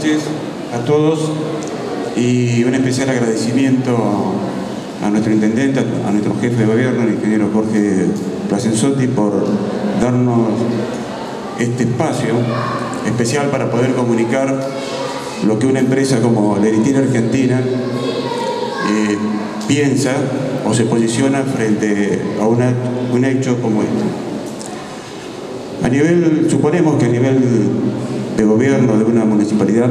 noches a todos y un especial agradecimiento a nuestro intendente, a nuestro jefe de gobierno, el ingeniero Jorge Placenzotti, por darnos este espacio especial para poder comunicar lo que una empresa como Leritina Argentina eh, piensa o se posiciona frente a un hecho como este. A nivel, suponemos que a nivel de gobierno de una municipalidad,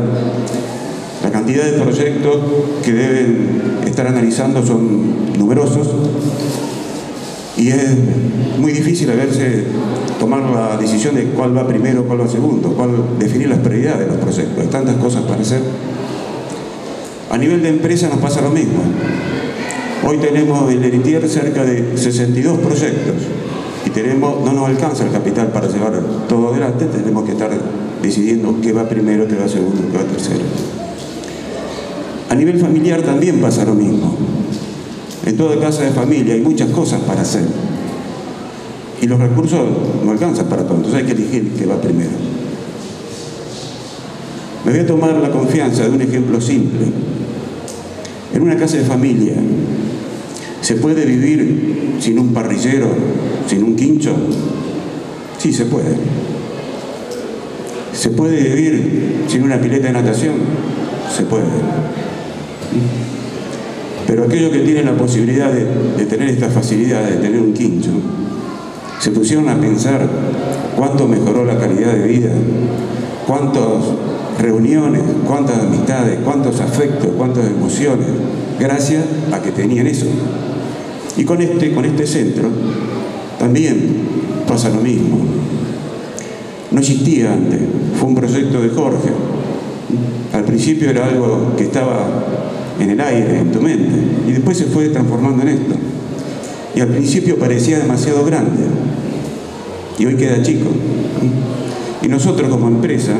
la cantidad de proyectos que deben estar analizando son numerosos y es muy difícil a veces tomar la decisión de cuál va primero, cuál va segundo, cuál definir las prioridades de los proyectos. Hay tantas cosas para hacer. A nivel de empresa nos pasa lo mismo. Hoy tenemos en Leritier cerca de 62 proyectos y tenemos, no nos alcanza el capital para llevar todo adelante, tenemos que estar decidiendo qué va primero, qué va segundo, qué va tercero. A nivel familiar también pasa lo mismo. En toda casa de familia hay muchas cosas para hacer. Y los recursos no alcanzan para todo, entonces hay que elegir qué va primero. Me voy a tomar la confianza de un ejemplo simple. En una casa de familia, ¿se puede vivir sin un parrillero, sin un quincho? Sí, se puede. ¿Se puede vivir sin una pileta de natación? Se puede. Pero aquellos que tienen la posibilidad de, tener esta facilidad de tener un quincho, se pusieron a pensar cuánto mejoró la calidad de vida, cuántas reuniones, cuántas amistades, cuántos afectos, cuántas emociones, gracias a que tenían eso. Y con este, con este centro también pasa lo mismo. No existía antes, fue un proyecto de Jorge. Al principio era algo que estaba en el aire, en tu mente, y después se fue transformando en esto. Y al principio parecía demasiado grande, y hoy queda chico. Y nosotros como empresa,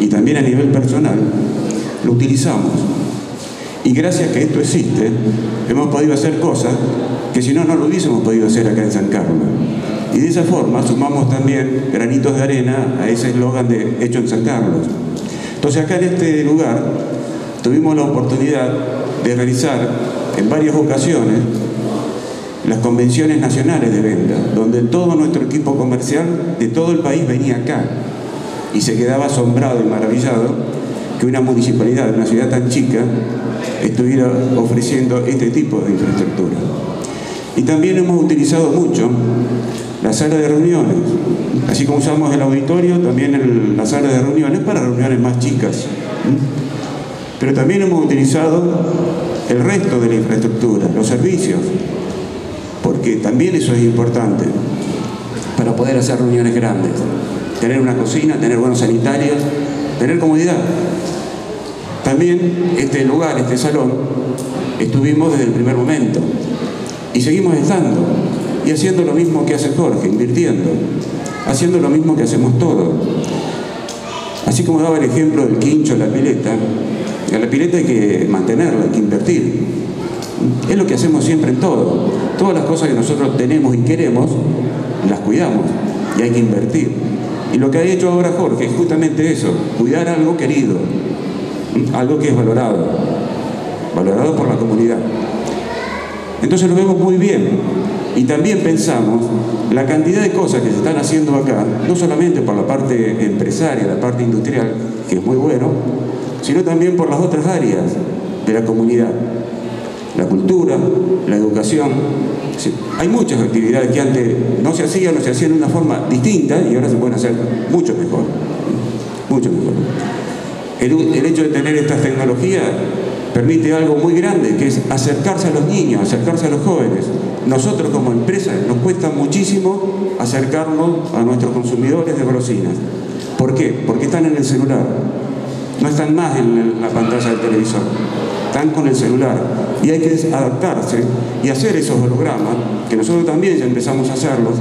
y también a nivel personal, lo utilizamos. Y gracias a que esto existe, hemos podido hacer cosas que si no, no lo hubiésemos podido hacer acá en San Carlos. Y de esa forma sumamos también granitos de arena a ese eslogan de hecho en San Carlos. Entonces acá en este lugar tuvimos la oportunidad de realizar en varias ocasiones las convenciones nacionales de venta, donde todo nuestro equipo comercial de todo el país venía acá y se quedaba asombrado y maravillado que una municipalidad de una ciudad tan chica estuviera ofreciendo este tipo de infraestructura. Y también hemos utilizado mucho la sala de reuniones. Así como usamos el auditorio, también la sala de reuniones para reuniones más chicas. Pero también hemos utilizado el resto de la infraestructura, los servicios, porque también eso es importante para poder hacer reuniones grandes. Tener una cocina, tener buenos sanitarios, tener comodidad. También este lugar, este salón, estuvimos desde el primer momento y seguimos estando y haciendo lo mismo que hace Jorge, invirtiendo, haciendo lo mismo que hacemos todos. Así como daba el ejemplo del quincho, la pileta, a la pileta hay que mantenerla, hay que invertir. Es lo que hacemos siempre en todo. Todas las cosas que nosotros tenemos y queremos, las cuidamos y hay que invertir. Y lo que ha hecho ahora Jorge es justamente eso, cuidar algo querido, algo que es valorado, valorado por la comunidad. Entonces lo vemos muy bien. Y también pensamos la cantidad de cosas que se están haciendo acá, no solamente por la parte empresaria, la parte industrial, que es muy bueno, sino también por las otras áreas de la comunidad. La cultura, la educación. Hay muchas actividades que antes no se hacían, no se hacían de una forma distinta y ahora se pueden hacer mucho mejor. Mucho mejor. El, el hecho de tener estas tecnologías permite algo muy grande, que es acercarse a los niños, acercarse a los jóvenes. Nosotros como empresa nos cuesta muchísimo acercarnos a nuestros consumidores de golosinas. ¿Por qué? Porque están en el celular. No están más en la pantalla del televisor. Están con el celular. Y hay que adaptarse y hacer esos hologramas, que nosotros también ya empezamos a hacerlos,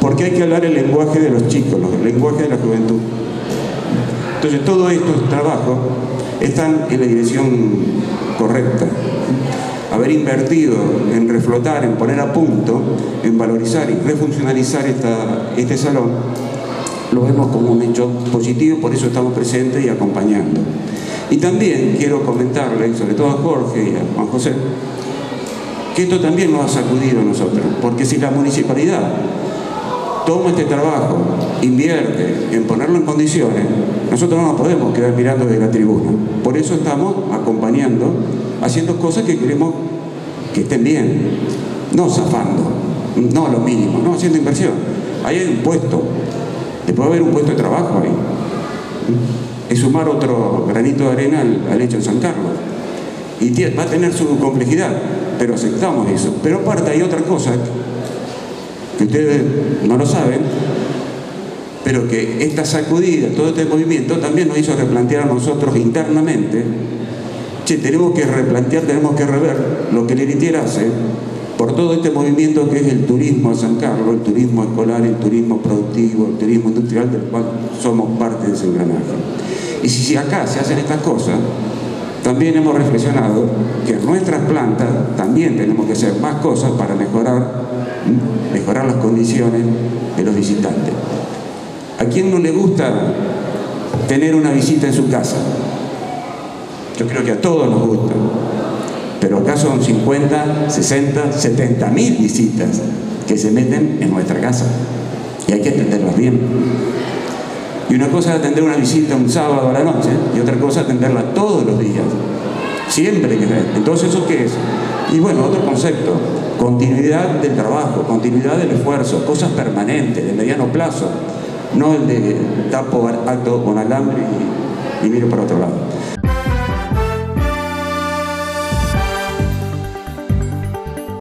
porque hay que hablar el lenguaje de los chicos, el lenguaje de la juventud. Entonces todo esto es trabajo están en la dirección correcta. Haber invertido en reflotar, en poner a punto, en valorizar y refuncionalizar este salón, lo vemos como un hecho positivo, por eso estamos presentes y acompañando. Y también quiero comentarle, sobre todo a Jorge y a Juan José, que esto también nos ha sacudido a nosotros, porque si la municipalidad toma este trabajo, invierte en ponerlo en condiciones, nosotros no nos podemos quedar mirando desde la tribuna. Por eso estamos acompañando, haciendo cosas que queremos que estén bien, no zafando, no lo mínimo, no haciendo inversión. Ahí hay un puesto, le puede haber un puesto de trabajo ahí. Es sumar otro granito de arena al, hecho de San Carlos. Y va a tener su complejidad, pero aceptamos eso. Pero aparte hay otra cosa que ustedes no lo saben, pero que esta sacudida, todo este movimiento también nos hizo replantear a nosotros internamente, che, tenemos que replantear, tenemos que rever lo que el hace por todo este movimiento que es el turismo a San Carlos, el turismo escolar, el turismo productivo, el turismo industrial, del cual somos parte de ese engranaje. Y si acá se hacen estas cosas, también hemos reflexionado que en nuestras plantas también tenemos que hacer más cosas para mejorar, mejorar las condiciones de los visitantes. ¿A quién no le gusta tener una visita en su casa? Yo creo que a todos nos gusta. Pero acá son 50, 60, 70 mil visitas que se meten en nuestra casa. Y hay que atenderlas bien. Y una cosa es atender una visita un sábado a la noche y otra cosa es atenderla todos los días. Siempre Entonces, ¿eso qué es? Y bueno, otro concepto, continuidad del trabajo, continuidad del esfuerzo, cosas permanentes, de mediano plazo, no el de tapo acto con alambre y, y miro para otro lado.